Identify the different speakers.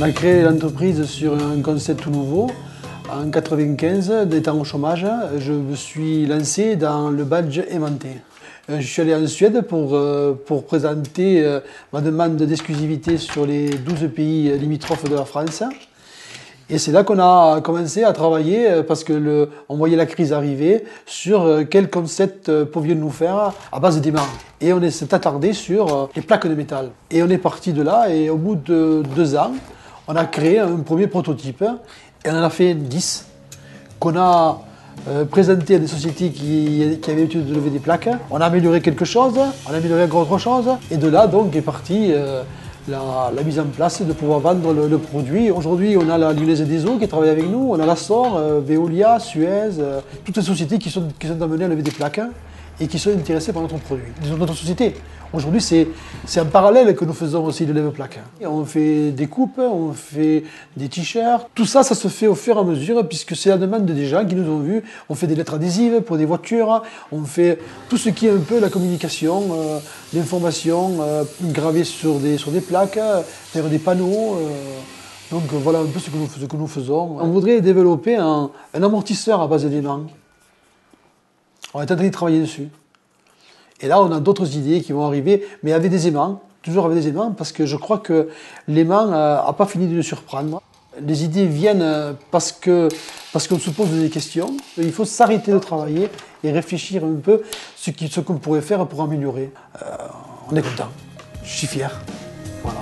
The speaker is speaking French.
Speaker 1: On a créé l'entreprise sur un concept tout nouveau. En 95, d'étant au chômage, je me suis lancé dans le badge aimanté. Euh, je suis allé en Suède pour, euh, pour présenter euh, ma demande d'exclusivité sur les 12 pays limitrophes de la France. Et c'est là qu'on a commencé à travailler parce que on voyait la crise arriver sur quel concept pouvions-nous faire à base d'aimants. Et on s'est attardé sur les plaques de métal. Et on est parti de là et au bout de deux ans, on a créé un premier prototype et on en a fait 10 qu'on a euh, présenté à des sociétés qui, avaient l'habitude de lever des plaques. On a amélioré quelque chose, on a amélioré encore autre chose. Et de là, donc, est partie euh, la, mise en place de pouvoir vendre le, produit. Aujourd'hui, on a la Lyonnaise des Eaux qui travaille avec nous, on a la SOR, euh, Veolia, Suez, toutes les sociétés qui sont, qui sont amenées à lever des plaques et qui sont intéressés par notre produit, notre société. Aujourd'hui, c'est en parallèle que nous faisons aussi de lève-plaques. On fait des coupes, on fait des t-shirts. Tout ça, ça se fait au fur et à mesure puisque c'est la demande des gens qui nous ont vus. On fait des lettres adhésives pour des voitures, on fait tout ce qui est un peu la communication, euh, l'information euh, gravée sur des, sur des plaques, faire des panneaux. Euh. donc voilà un peu ce que nous, faisons. On voudrait développer un, un amortisseur à base d'éléments. On est en train de travailler dessus. Et là, on a d'autres idées qui vont arriver, mais avec des aimants, toujours avec des aimants, parce que je crois que l'aimant n'a euh, pas fini de nous surprendre. Les idées viennent euh, parce qu'on se pose des questions. Il faut s'arrêter de travailler et réfléchir un peu ce qu'on pourrait faire pour améliorer. Euh, on est content. Je suis fier. Voilà.